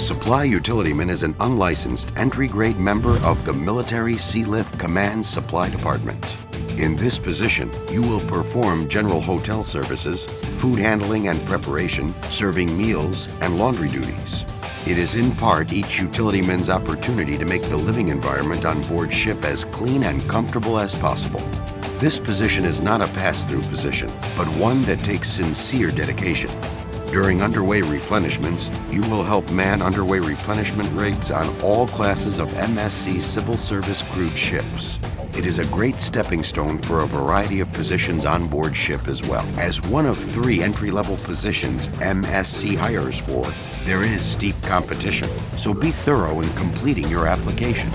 supply utilityman is an unlicensed entry-grade member of the Military Sealift Command Supply Department. In this position, you will perform general hotel services, food handling and preparation, serving meals, and laundry duties. It is in part each utilityman's opportunity to make the living environment on board ship as clean and comfortable as possible. This position is not a pass-through position, but one that takes sincere dedication. During underway replenishments, you will help man underway replenishment rigs on all classes of MSC civil service crewed ships. It is a great stepping stone for a variety of positions on board ship as well. As one of three entry-level positions MSC hires for, there is steep competition, so be thorough in completing your application.